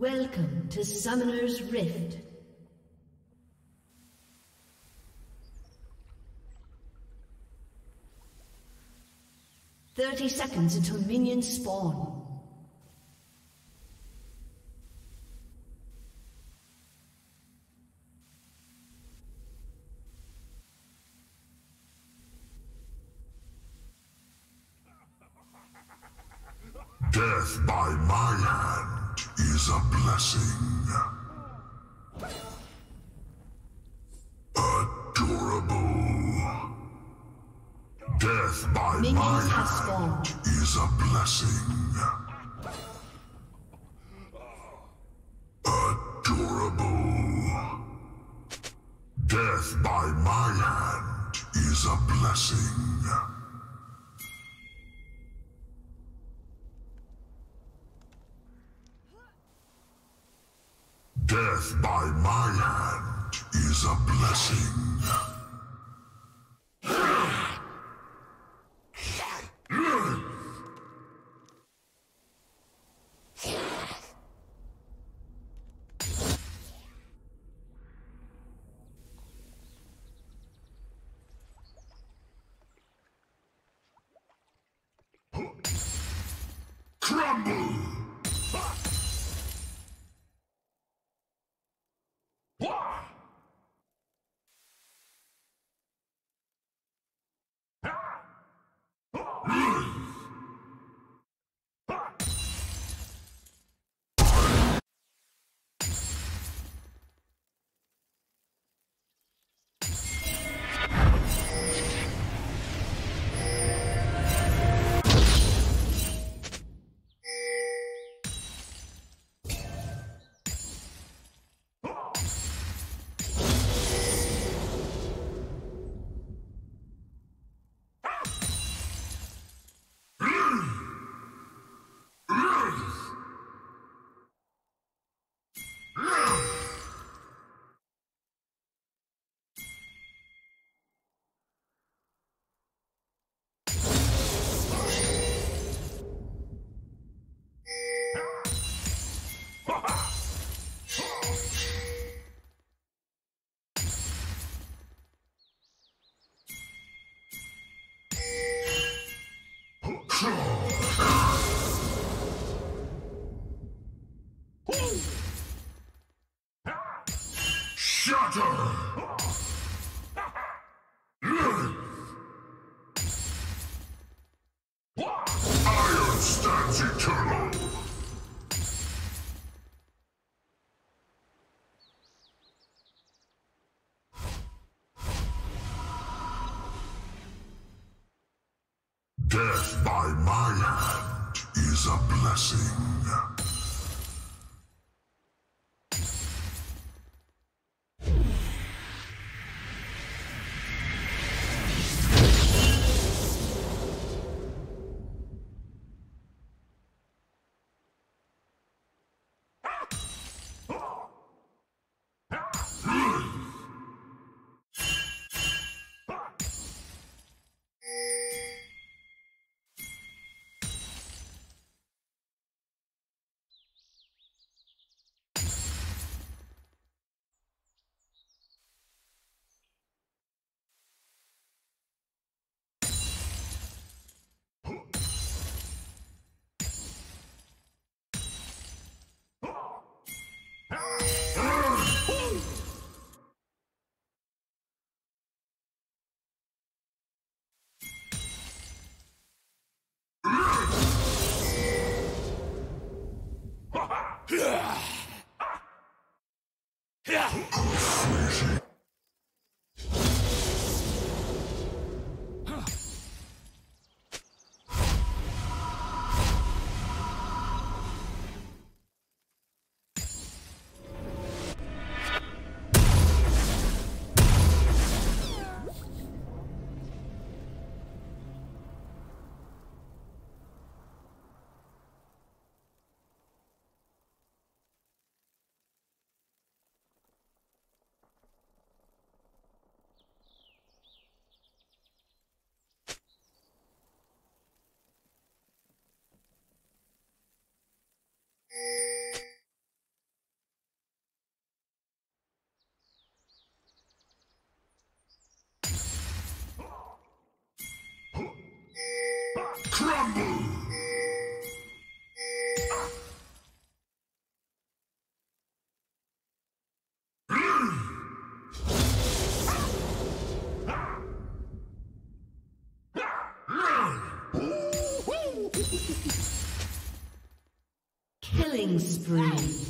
Welcome to Summoner's Rift. Thirty seconds until minions spawn. Death by my hand is a blessing. Adorable. Death by Minions my hand is a blessing. Crumble! Blessing. Killing spree.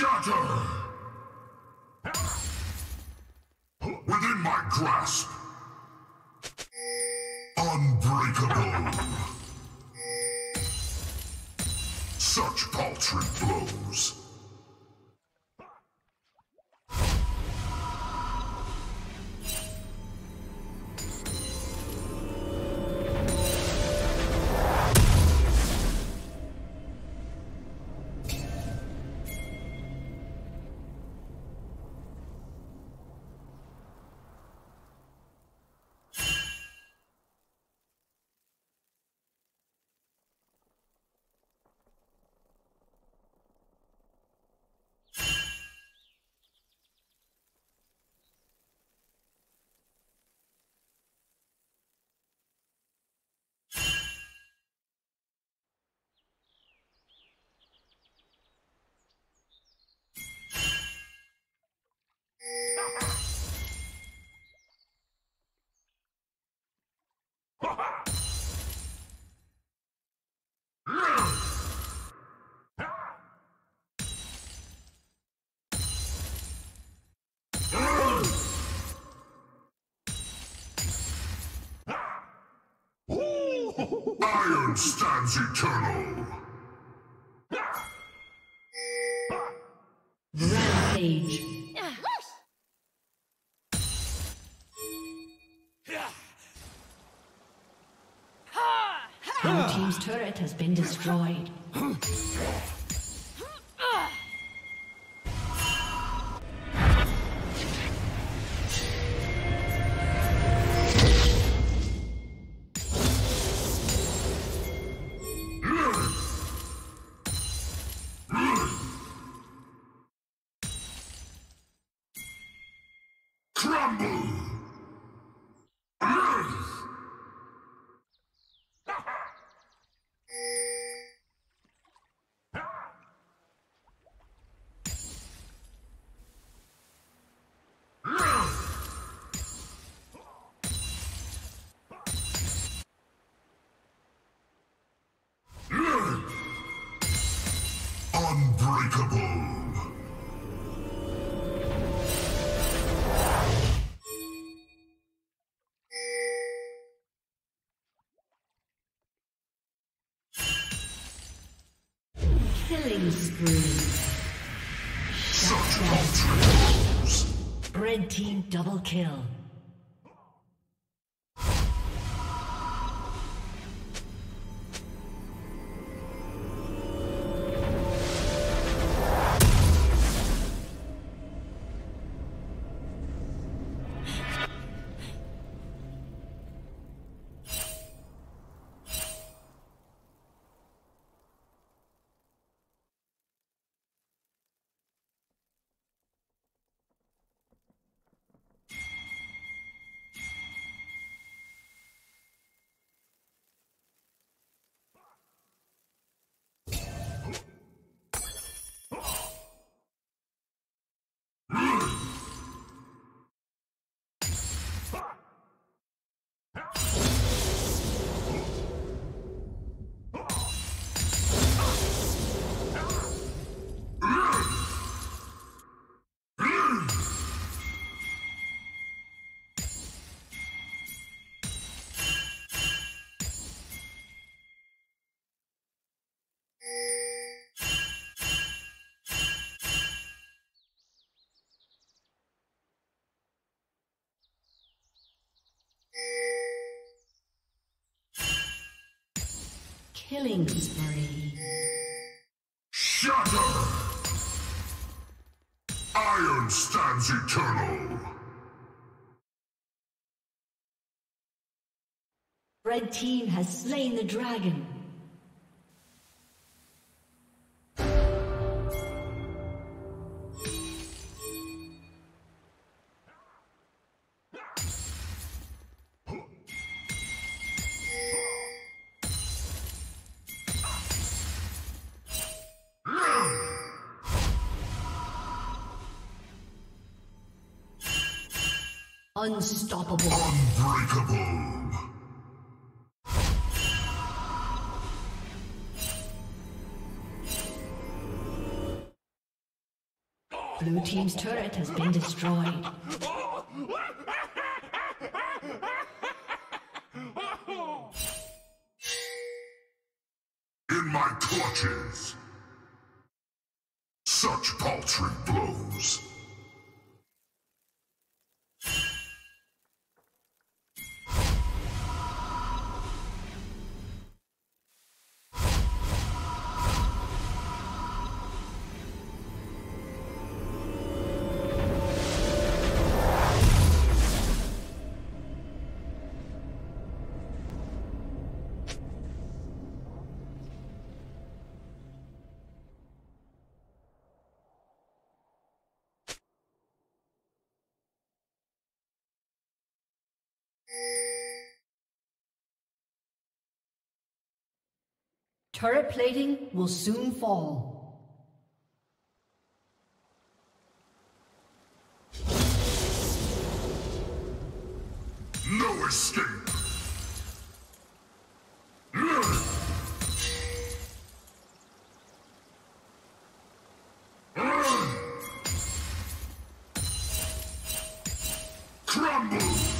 Shatter! Within my grasp. Unbreakable. Such paltry blows. Iron stands eternal. Rampage. Team's turret has been destroyed. Unbreakable! Killing spree. Such paltry! Red team double kill. Killing spree. Shatter! Iron stands eternal! Red team has slain the dragon. Unstoppable. Unbreakable! Blue team's turret has been destroyed. Turret plating will soon fall. No escape! Crumble!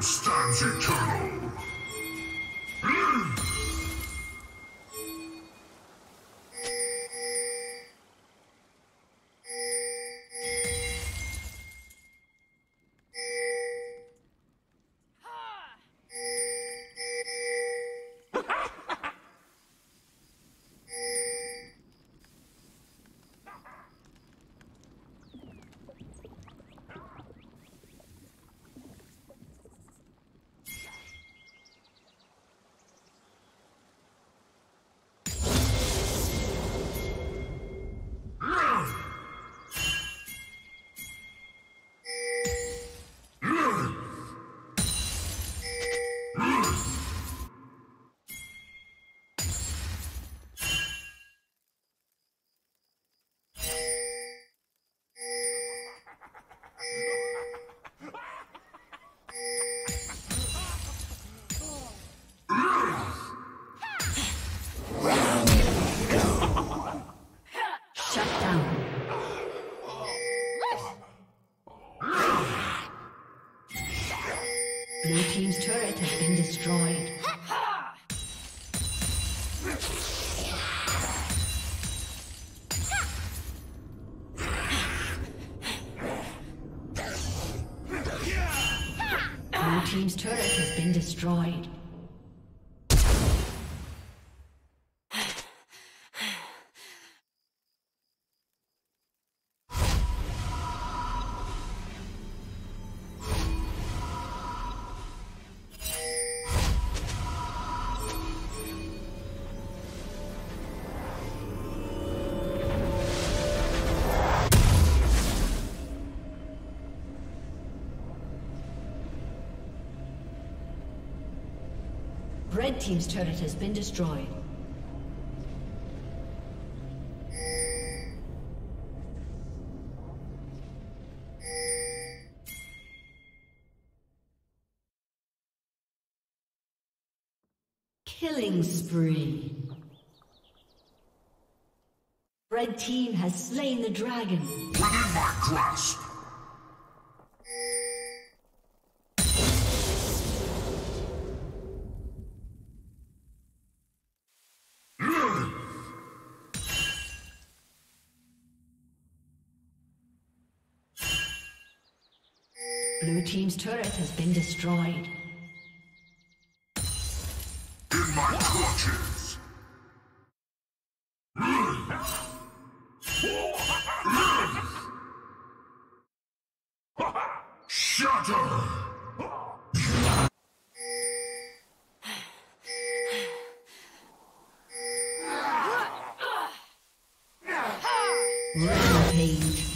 Stands eternal! Destroyed. Red Team's turret has been destroyed. Killing spree. Red team has slain the dragon. My grasp. Team's turret has been destroyed. In my clutches. Shatter! Rampage.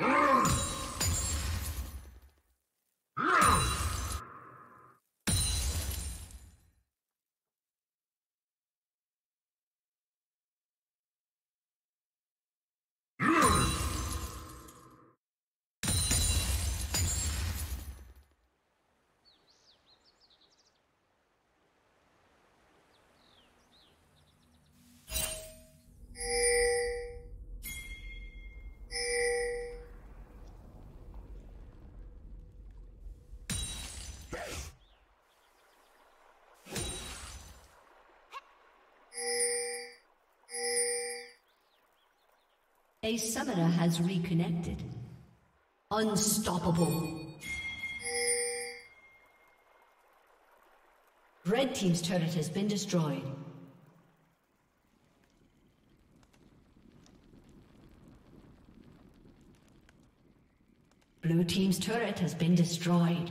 Ah! A summoner has reconnected. Unstoppable. Red Team's turret has been destroyed. Blue Team's turret has been destroyed.